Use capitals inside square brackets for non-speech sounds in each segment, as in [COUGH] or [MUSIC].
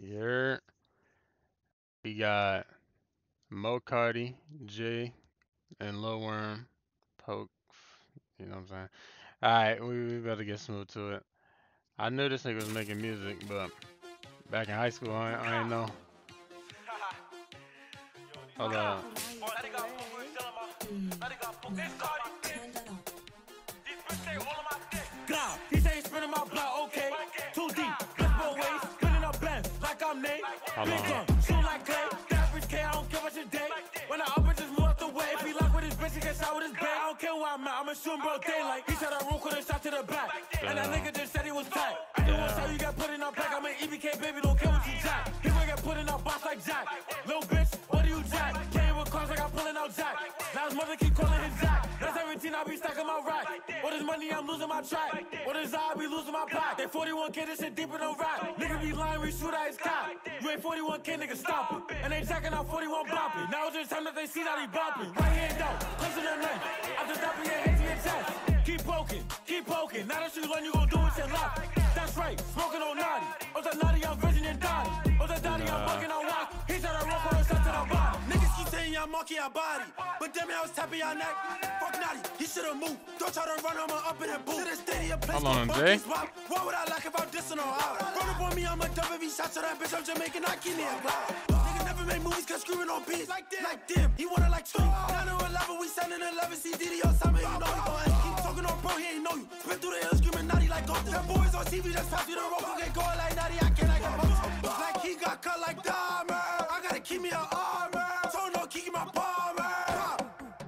Here we got Mo Kartii, Jay, and Lil Worm, Poke. You know what I'm saying? Alright, we, we better get smooth to it. I knew this nigga was making music, but back in high school, I, I didn't know. [LAUGHS] Hold up. Big on. shoot like Clay. The average K, I don't care what your day. When I it, just move out the way. If he lock with his bitch, he get shot with his bag. I don't care where I'm at, I'ma shoot him broad daylight. He said I roll with a shot to the back. And that nigga just said he was tight. Everyone Damn. say you got put in our back. I'm an EBK, baby, don't care what you jack. He gonna get put in our box like Jack. Little bitch, what do you jack? Came with cars like I'm pulling out Jack. Now his mother keep calling his Jack. That's 17, I be stacking my rack. What is money, I'm losing my track. What is I, I be losing my pack. They 41k, this shit deeper than rap. Nigga be lying, we shoot at his cop. You ain't 41k, nigga, stop it. And they jacking out 41 bopping. Now it's just time that they see that he bopping. Right hand out, monkey our body, but damn it, I was tapping y'all neck. Fuck Notti, he should've moved. Don't try to run him up in that boot. To the stadium, place Hold on, called Jay. What would I like if I'm dissing on out? Run up on me, I'm a dub if he shot to that bitch. I'm Jamaican, I keep me a block. Niggas never made movies, cause screaming on beats. Like them, like them. He wanna like two. 9 or 11, we sending 11 CD or something. You know he gon' end. Keep talking on bro, he ain't know you. Spin through the hills, screaming Notti like Goku. Them boys on TV just pass me the rope. Get going like Notti, I can't like a post. Like he got cut like Dahmer. I gotta keep me a armor. So no keep my palmer.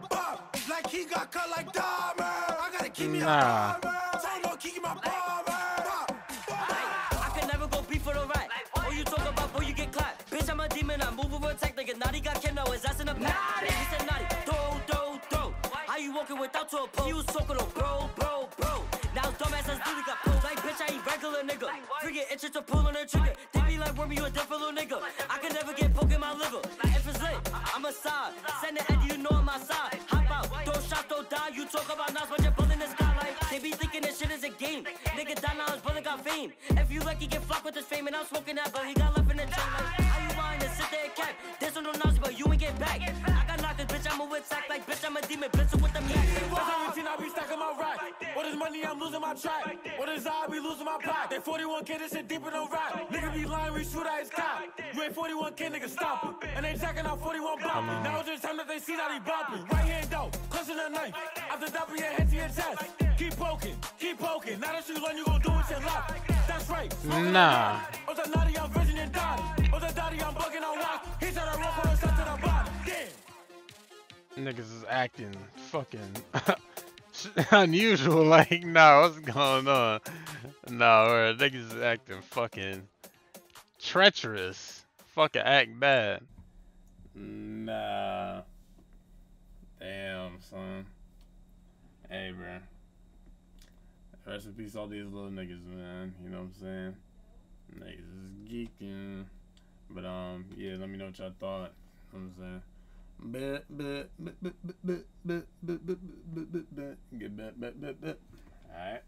Pop, pop. Like he got cut like Dahmer. I gotta keep me a Nah. armor. So no keep my palmer. Pop, pop. I can never go beef for the right. All you talk about, boy, you get clapped. Bitch, I'm a demon, I move over attack like a Notti got kidnapped. His ass in the back. He said Notti, throw, throw, throw. How you walking without to a pole? He was talking on bro, bro, bro. Now dumbass ass dude got pulled. Like, bitch, I ain't regular nigga. Forget itches to pull on the trigger. They be like, worm, you a different little nigga. I can never get poke in my liver. Side. Send it, Eddie, you know I'm side. Hop out, don't shot, don't die. You talk about Nas, but you're pulling this guy like they be thinking this shit is a game. Nigga die now, his brother got fame. If you lucky, get flocked with this fame, and I'm smoking that, but he got left in the chain. Like, how you lying to sit there and cap? This one no Nazi, but you ain't get back. I got knocked, this bitch, I'm a wit sack. Like, bitch, I'm a demon, blitzing with the meat. That's 17, I be stacking my rack. What is money, I'm losing my track. What is I, I be losing my pack. They 41k, this shit deeper than rap. Nigga be lying, we shoot at his cop. You ain't 41k, nigga, stop it. And they jacking out 41 bopping. Now it's just time that they see that he bopping. Right hand out, close to the knife. After that, your head to your chest. Keep poking, keep poking. Now that you learn, you gon' do it your left. That's right. Nah. Oh, that Notti, I'm virgin and Dotty. Oh, that Dotty, I'm bugging on rock. He said I rock on the shot to the body. Damn. Niggas is acting fucking [LAUGHS] unusual. [LAUGHS] Like, nah, what's going on? Nah, niggas is acting fucking treacherous. Fucking act bad. Nah. Damn, son. Hey, bro. Rest in peace, all these little niggas, man. You know what I'm saying? Niggas is geeking. But, um, yeah, let me know what y'all thought. You know what I'm saying? Get back, back, back, back, back. Alright.